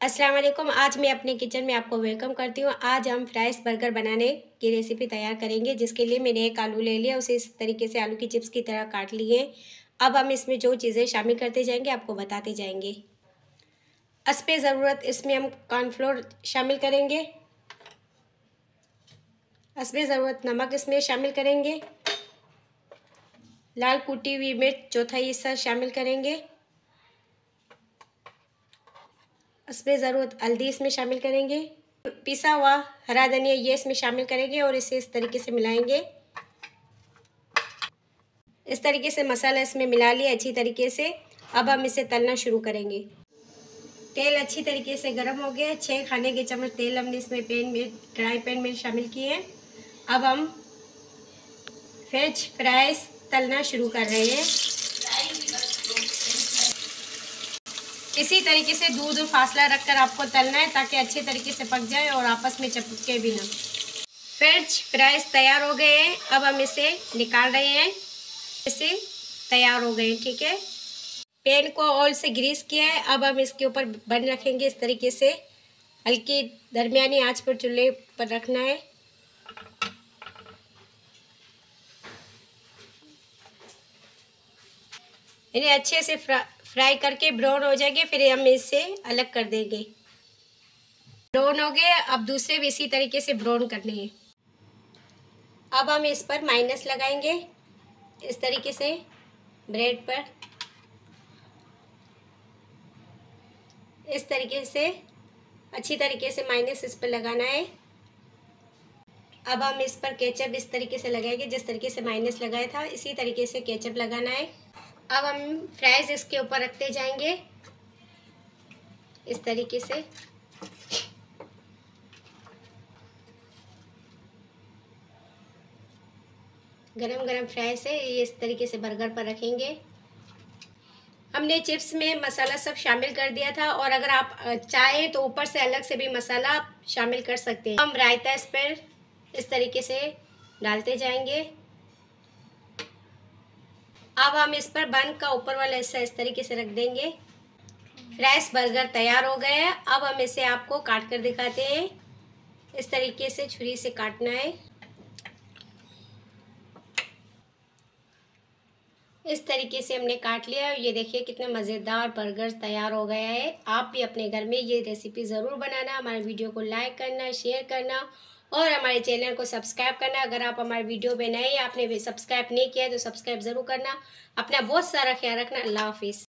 अस्सलाम वालेकुम। आज मैं अपने किचन में आपको वेलकम करती हूँ। आज हम फ्राइस बर्गर बनाने की रेसिपी तैयार करेंगे, जिसके लिए मैंने एक आलू ले लिया, उसे इस तरीके से आलू की चिप्स की तरह काट लिए अब हम इसमें जो चीज़ें शामिल करते जाएँगे, आपको बताते जाएँगे। असपे ज़रूरत, इसमें हम कॉर्नफ्लोर शामिल करेंगे। असपे ज़रूरत, नमक इसमें शामिल करेंगे। लाल कुटी हुई मिर्च, चौथाई हिस्सा शामिल करेंगे। इसमें ज़रूरत हल्दी इसमें शामिल करेंगे। पिसा हुआ हरा धनिया ये इसमें शामिल करेंगे और इसे इस तरीके से मिलाएँगे। इस तरीके से मसाला इसमें मिला लिया अच्छी तरीके से। अब हम इसे तलना शुरू करेंगे। तेल अच्छी तरीके से गर्म हो गया। छः खाने के चम्मच तेल हमने इसमें पैन में, कढ़ाई पैन में शामिल किए। हैं अब हम फ्रेंच फ्राइज तलना शुरू कर रहे हैं। इसी तरीके से दूर दूर फासला रखकर आपको तलना है ताकि अच्छे तरीके से पक जाए और आपस में चपके भी ना। फ्रेंच फ्राइज तैयार हो गए हैं। अब हम इसे निकाल रहे हैं। इसे तैयार हो गए हैं, ठीक है? पैन को ऑयल से ग्रीस किया है। अब हम इसके ऊपर बन रखेंगे इस तरीके से। हल्की दरमियानी आँच पर चूल्हे पर रखना है। इन्हें अच्छे से फ्रा फ्राई करके ब्राउन हो जाएँगे, फिर हम इसे अलग कर देंगे। ब्राउन हो गए, अब दूसरे भी इसी तरीके से ब्राउन करने हैं। अब हम इस पर माइनस लगाएँगे, इस तरीके से ब्रेड पर। इस तरीके से, अच्छी तरीके से माइनस इस पर लगाना है। अब हम इस पर केचप इस तरीके से लगाएँगे, जिस तरीके से माइनस लगाया था, इसी तरीके से केचप लगाना है। अब हम फ्राइज इसके ऊपर रखते जाएँगे। इस तरीके से। गरम गरम फ्राई से ये इस तरीके से बर्गर पर रखेंगे। हमने चिप्स में मसाला सब शामिल कर दिया था और अगर आप चाहें तो ऊपर से अलग से भी मसाला शामिल कर सकते हैं। हम रायता इस पर इस तरीके से डालते जाएँगे। अब हम इस पर बन का ऊपर वाला हिस्सा इस तरीके से रख देंगे। फ्रेश बर्गर तैयार हो गया है। अब हम इसे आपको काट कर दिखाते हैं। इस तरीके से छुरी से काटना है। इस तरीके से हमने काट लिया और ये देखिए कितने मज़ेदार बर्गर तैयार हो गया है। आप भी अपने घर में ये रेसिपी ज़रूर बनाना, हमारे वीडियो को लाइक करना शेयर करना और हमारे चैनल को सब्सक्राइब करना। अगर आप हमारे वीडियो में नए आपने सब्सक्राइब नहीं किया है तो सब्सक्राइब ज़रूर करना। अपना बहुत सारा ख्याल रखना। अल्लाह हाफिज़।